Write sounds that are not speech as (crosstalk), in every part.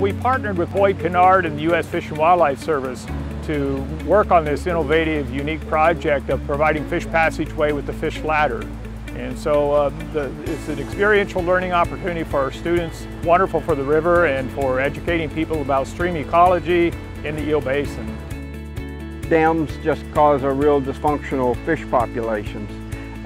We partnered with Boyd Kennard and the U.S. Fish and Wildlife Service to work on this innovative, unique project of providing fish passageway with the fish ladder. And so uh, the, it's an experiential learning opportunity for our students, wonderful for the river and for educating people about stream ecology in the Eel Basin. Dams just cause a real dysfunctional fish populations.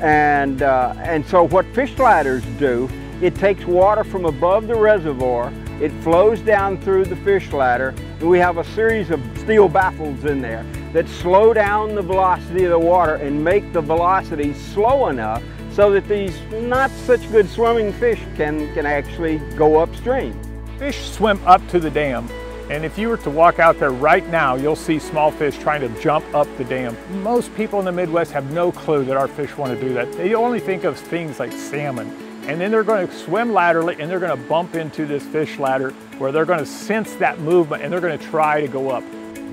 And, uh, and so what fish ladders do, it takes water from above the reservoir, it flows down through the fish ladder, and we have a series of steel baffles in there that slow down the velocity of the water and make the velocity slow enough so that these not such good swimming fish can, can actually go upstream. Fish swim up to the dam and if you were to walk out there right now, you'll see small fish trying to jump up the dam. Most people in the Midwest have no clue that our fish want to do that. They only think of things like salmon. And then they're going to swim laterally and they're going to bump into this fish ladder where they're going to sense that movement and they're going to try to go up.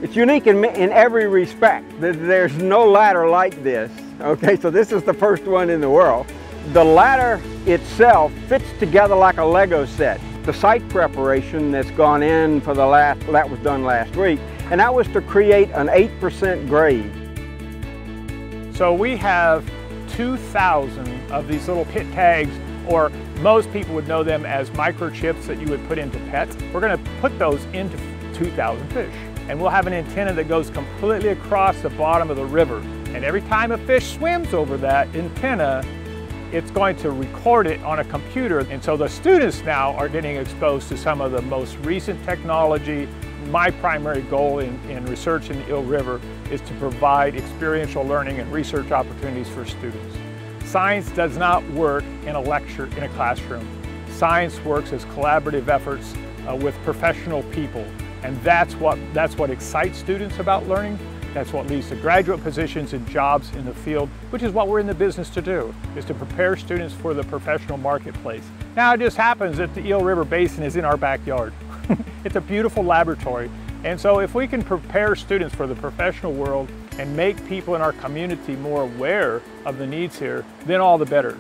It's unique in, in every respect. There's no ladder like this. Okay, so this is the first one in the world. The ladder itself fits together like a Lego set. The site preparation that's gone in for the last, that was done last week, and that was to create an 8% grade. So we have 2,000 of these little pit tags, or most people would know them as microchips that you would put into pets. We're gonna put those into 2,000 fish. And we'll have an antenna that goes completely across the bottom of the river. And every time a fish swims over that antenna, it's going to record it on a computer. And so the students now are getting exposed to some of the most recent technology. My primary goal in, in research in the Eel River is to provide experiential learning and research opportunities for students. Science does not work in a lecture in a classroom. Science works as collaborative efforts uh, with professional people. And that's what, that's what excites students about learning. That's what leads to graduate positions and jobs in the field, which is what we're in the business to do, is to prepare students for the professional marketplace. Now it just happens that the Eel River Basin is in our backyard. (laughs) it's a beautiful laboratory. And so if we can prepare students for the professional world and make people in our community more aware of the needs here, then all the better.